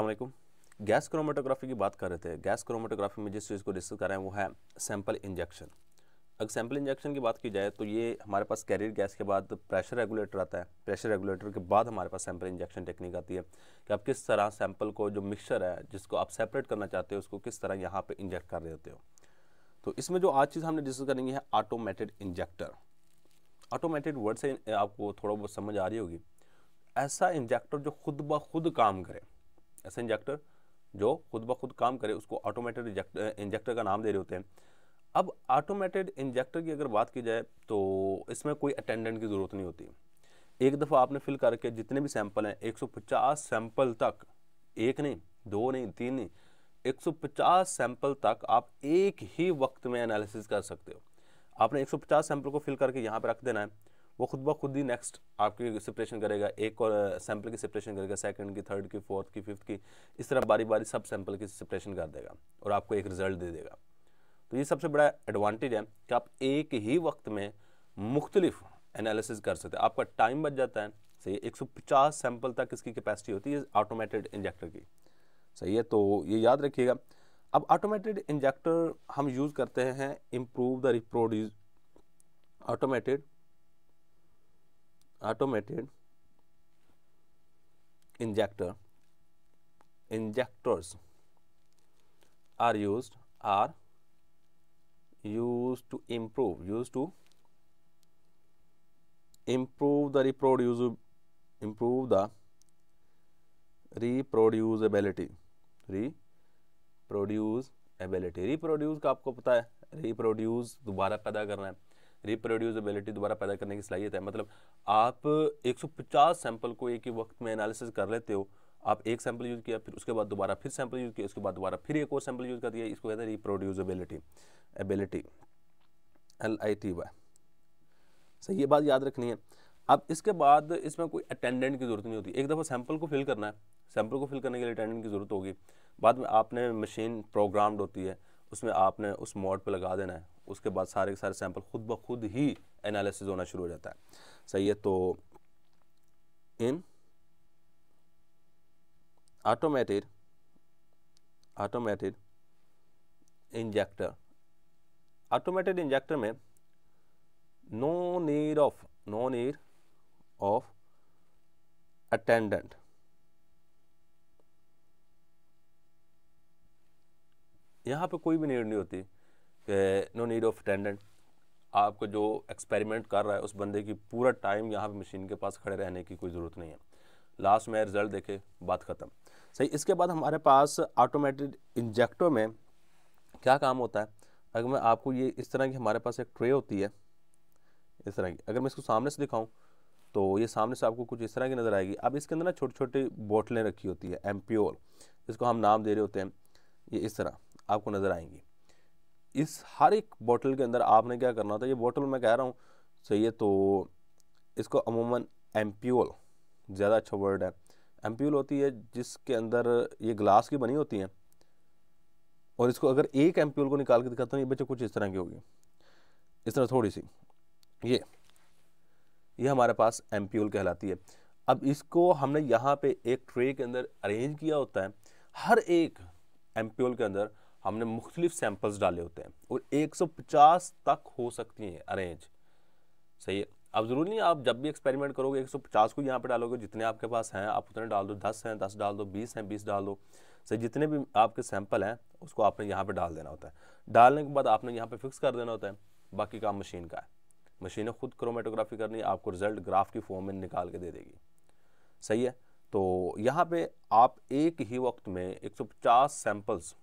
वालेकुम gas chromatography की बात कर रहे थे। गैस क्रोमेटोग्राफी में जिस चीज़ को डिस्कस कर रहे हैं वो है सैंपल इंजेक्शन अगर सैंपल इंजेक्शन की बात की जाए तो ये हमारे पास कैरियर गैस के बाद प्रेशर रेगुलेटर आता है। प्रेशर रेगुलेटर के बाद हमारे पास सैंपल इंजेक्शन टेक्निक आती है कि आप किस तरह सैंपल को जो मिक्सचर है, जिसको आप सेपरेट करना चाहते हो, उसको किस तरह यहाँ पर इंजेक्ट कर रहे होते हो। तो इसमें जो आज चीज़ हमने डिस्कस करेंगे है ऑटोमेटेड इंजेक्टर ऑटोमेटेड वर्ड से आपको थोड़ा बहुत समझ आ रही होगी। ऐसा इंजेक्टर जो खुद ब खुद काम करे ऐसा इंजेक्टर जो खुद ब खुद काम करे, उसको ऑटोमेटेड इंजेक्टर का नाम दे रहे होते हैं। अब ऑटोमेटेड इंजेक्टर की अगर बात की जाए तो इसमें कोई अटेंडेंट की ज़रूरत नहीं होती। एक दफ़ा आपने फिल करके जितने भी सैंपल हैं 150 सैंपल तक, एक नहीं, दो नहीं, तीन नहीं 150 सैंपल तक आप एक ही वक्त में एनालिसिस कर सकते हो। आपने 150 सैंपल को फिल करके यहाँ पर रख देना है। वो खुद ब खुद ही नेक्स्ट आपकी सेपरेशन करेगा, एक और सैंपल की सेपरेशन करेगा सेकंड की थर्ड की फोर्थ की फिफ्थ की, इस तरह बारी बारी सब सैंपल की सेपरेशन कर देगा और आपको एक रिज़ल्ट दे देगा। तो ये सबसे बड़ा एडवांटेज है कि आप एक ही वक्त में मुख्तलिफ़ एनालिसिस कर सकते हैं। आपका टाइम बच जाता है, सही है, एक सैंपल तक इसकी कैपेसिटी होती है ऑटोमेटेड इंजेक्टर की। सही है तो ये याद रखिएगा। अब ऑटोमेटेड इंजेक्टर हम यूज़ करते हैं improve the reproduce automated automated injector injectors are used are used to improve used to improve the reproduce improve the reproducibility reproducibility reproduce का आपको पता है reproduce दोबारा पैदा करना है रिप्रोड्यूसिबिलिटी दोबारा पैदा करने की सलाहियत है। मतलब आप 150 सैंपल को एक ही वक्त में एनालिसिस कर लेते हो, आप एक सैंपल यूज़ किया, फिर उसके बाद दोबारा फिर सैंपल यूज़ किया, उसके बाद दोबारा फिर एक और सैंपल यूज़ कर दिया, इसको कहते हैं reproducibility ability L I T Y सही, ये बात याद रखनी है। अब इसके बाद इसमें कोई अटेंडेंट की ज़रूरत नहीं होती। एक दफ़ा सैंपल को फिल करना है। सैंपल को फिल करने के लिए अटेंडेंट की ज़रूरत होगी। बाद में आपने मशीन प्रोग्राम्ड होती है। उसमें आपने उस मोड पे लगा देना है। उसके बाद सारे के सारे सैंपल खुद ब खुद ही एनालिसिस होना शुरू हो जाता है। सही है तो इन automated automated injector automated injector में no need of no need of attendant यहाँ पे कोई भी नीड नहीं होती नो नीड ऑफ़ अटेंडेंट। आपको जो एक्सपेरिमेंट कर रहा है, उस बंदे की पूरा टाइम यहाँ पे मशीन के पास खड़े रहने की कोई ज़रूरत नहीं है। लास्ट में रिज़ल्ट देखे, बात ख़त्म। सही, इसके बाद हमारे पास ऑटोमेटेड इंजेक्टर में क्या काम होता है? अगर मैं आपको ये इस तरह की हमारे पास एक ट्रे होती है, इस तरह की, अगर मैं इसको सामने से दिखाऊँ तो ये सामने से आपको कुछ इस तरह की नज़र आएगी। अब इसके अंदर ना छोटी छोटी बोतलें रखी होती है एम्प्योर इसको हम नाम दे रहे होते हैं, ये इस तरह। आपको नज़र आएँगी। इस हर एक बोतल के अंदर आपने क्या करना होता है, ये बोतल मैं कह रहा हूँ, सही है तो इसको अमूमन एम्प्यूल ज़्यादा अच्छा वर्ड है। एम्प्यूल होती है जिसके अंदर ये ग्लास की बनी होती हैं, और इसको अगर एक एम्प्यूल को निकाल के दिखाता हूँ, ये बच्चे कुछ इस तरह की होगी। इस तरह थोड़ी सी, ये ये हमारे पास एम्प्यूल कहलाती है। अब इसको हमने यहाँ पे एक ट्रे के अंदर अरेंज किया होता है, हर एक एम्प्यूल के अंदर हमने मुख्तलिफ़ सैंपल्स डाले होते हैं और 150 तक हो सकती हैं अरेंज सही है। अब ज़रूरी नहीं आप जब भी एक्सपेरिमेंट करोगे 150 को यहाँ पे डालोगे, जितने आपके पास हैं, आप उतने डाल दो 10 हैं 10 डाल दो 20 हैं 20 डाल दो। सही, जितने भी आपके सैंपल हैं, उसको आपने यहाँ पे डाल देना होता है। डालने के बाद आपने यहाँ पे फिक्स कर देना होता है। बाकी काम मशीन का है। मशीन खुद क्रोमेटोग्राफी करनी है, आपको रिज़ल्ट ग्राफ की फॉर्म में निकाल के दे देगी। सही है। तो यहाँ पे आप एक ही वक्त में 150 सैंपल्स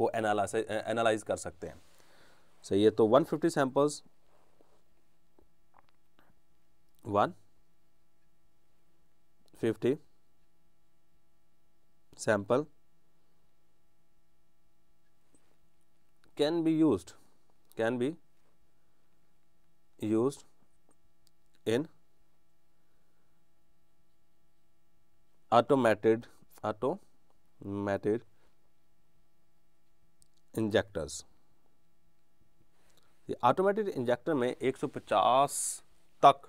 को एनालाइज कर सकते हैं। सही है तो 150 samples one fifty sample can be use can be use in automated automated injectors automated injector में 150 तक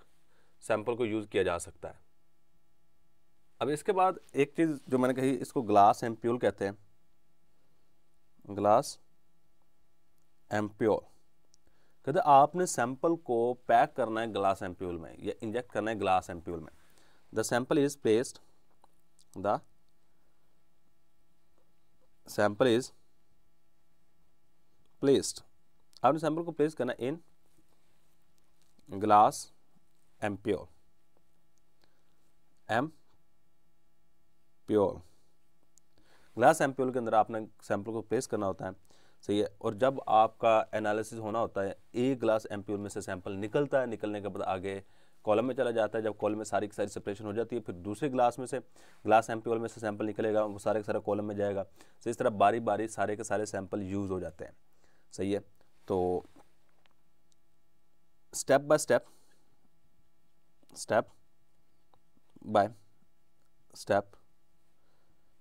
सैंपल को यूज़ किया जा सकता है। अब इसके बाद एक चीज़ जो मैंने कही, इसको ग्लास एम्प्यूल कहते हैं। ग्लास एम्प्योल कहते आपने सैंपल को पैक करना है ग्लास एम्प्यूल में, या इंजेक्ट करना है ग्लास एम्प्यूल में। The sample is placed the sample is placed आपने सैंपल को प्लेस करना in glass ampoule ampoule glass ampoule के अंदर आपने सैंपल को प्लेस करना होता है। सही है? और जब आपका एनालिसिस होना होता है एक ग्लास एम्प्योर में से सैंपल निकलता है, निकलने के बाद आगे कॉलम में चला जाता है। जब कॉलम में सारी की सारी सेपरेशन हो जाती है, फिर दूसरे ग्लास में से ग्लास एम्प्योर में से सैंपल निकलेगा, वो सारे के सारे कॉलम में जाएगा। तो इस तरह बारी बारी सारे के सारे सैंपल यूज़ हो जाते हैं। सही है तो step by step step by step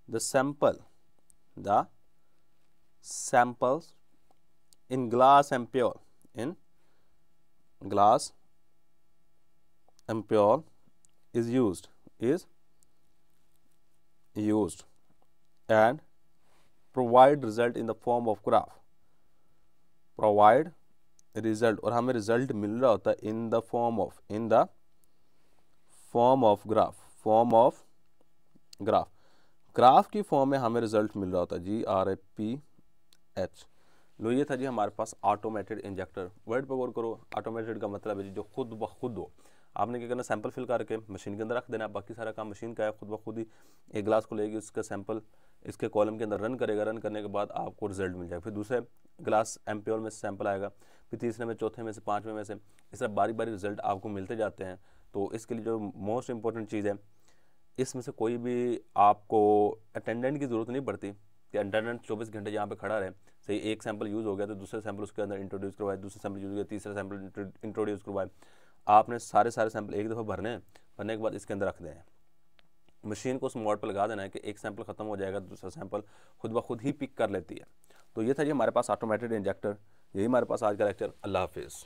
the sample the samples in glass ampule in glass ampule is used is used and provide result in the form of graph provide result और हमें result मिल रहा होता है in the form of, in the form of graph, form of graph. Graph की form में हमें result मिल रहा होता है, G R A P H लो ये था जी हमारे पास ऑटोमेटेड इंजेक्टर वर्ड पर गौर करो ऑटोमेटेड का मतलब है जी जो खुद ब खुद हो। आपने क्या करना सैंपल फिल करके मशीन के अंदर रख देना, बाकी सारा काम मशीन का है, खुद ब खुद ही एक ग्लास को लेगी उसका सैंपल इसके कॉलम के अंदर रन करेगा रन करने के बाद आपको रिज़ल्ट मिल जाएगा। फिर दूसरे ग्लास एम्प्योर में सैंपल आएगा, फिर तीसरे में, चौथे में से, पाँचवें में से, इस तरह बारी बारी रिज़ल्ट आपको मिलते जाते हैं। तो इसके लिए जो मोस्ट इंपॉर्टेंट चीज़ है, इसमें से कोई भी आपको अटेंडेंट की ज़रूरत नहीं पड़ती कि अटेंडेंट चौबीस घंटे यहाँ पे खड़ा रहे। सही, एक सैंपल यूज़ हो गया तो दूसरे सैंपल उसके अंदर इंट्रोड्यूस करवाए, दूसरे सैंपल यूज़ हो गया, तीसरा सैंपल इंट्रोड्यूस करवाए। आपने सारे सारे सैंपल एक दफ़ा भरने भरने के बाद इसके अंदर रख दें। मशीन को उस मोड पर लगा देना है कि एक सैंपल ख़त्म हो जाएगा, दूसरा सैंपल खुद ब खुद ही पिक कर लेती है। तो ये था जी हमारे पास ऑटोमेटेड इंजेक्टर यही हमारे पास आज का लेक्चर अल्लाह हाफिज़।